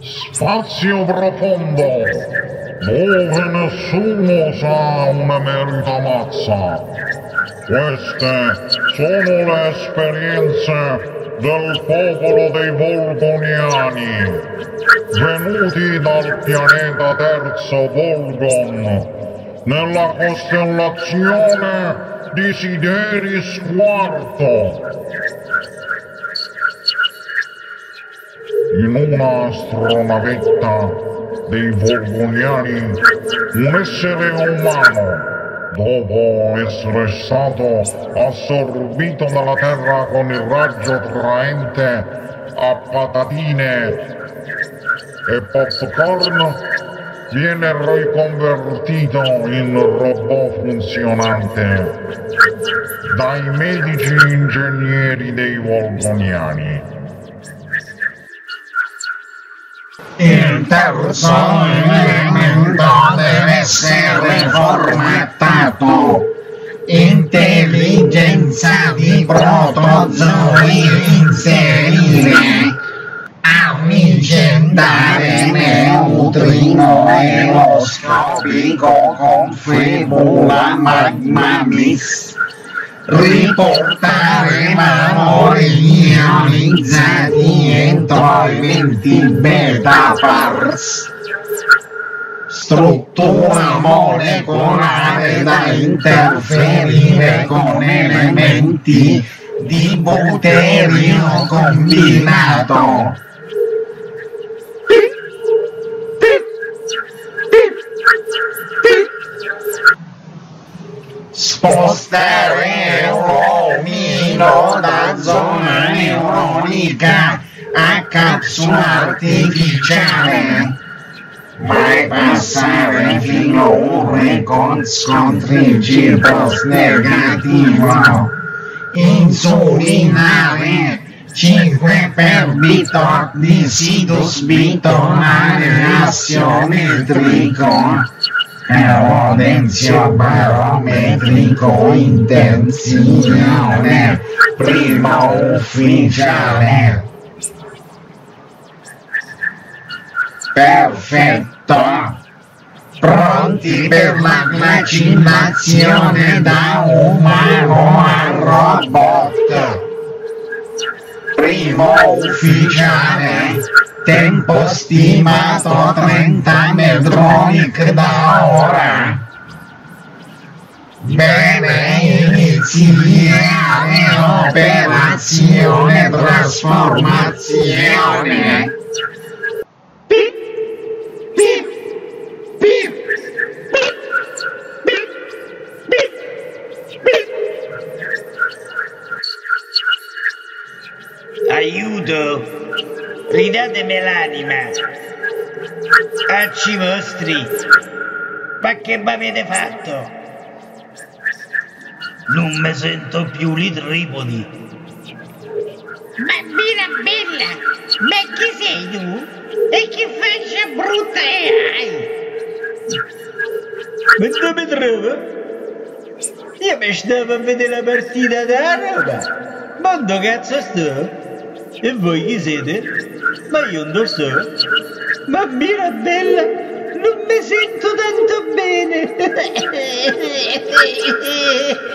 Spazio profondo, dove nessuno sa una merita mazza. Queste sono le esperienze del popolo dei Volgoniani, venuti dal pianeta terzo Volgon, nella costellazione di Sideris IV. In una astronavetta dei Volgoniani, un essere umano dopo essere stato assorbito dalla terra con il raggio traente a patatine e popcorn, viene riconvertito in robot funzionante dai medici ingegneri dei Volgoniani. Il terzo elemento deve essere formattato. Intelligenza di protozoi inserire. Avvicendare neutrino eloscopico con fibula magma mix riportare valori ionizzati entro i 20 beta pars. Struttura molecolare da interferire con elementi di deuterio combinato. Spostare l'omino da zona neuronica a capsula artificiale bypassare filone con scontri circos negativo insulinare 5 per bito di situs bitonale assiometrico Erodenzio barometrico intenzione prima ufficiale. Perfetto. Pronti per la vaccinazione da umano a robot primo ufficiale tempo stimato 30 Medtronic da ora. Bene, iniziare operazione trasformazione. Pip, pip, pip, pip, pip, pip, pip. Aiuto! ridatemi l'anima. Acci vostri, ma che mi avete fatto? Non mi sento più li tripodi. Ma Mirabella, ma chi sei tu? E che faccia brutta hai? Ma dove mi trovo? Io mi stavo a vedere la partita da Roma. Ma dove cazzo sto? E voi chi siete? Ma io non so. Ma Mirabella, non mi sento tanto bene.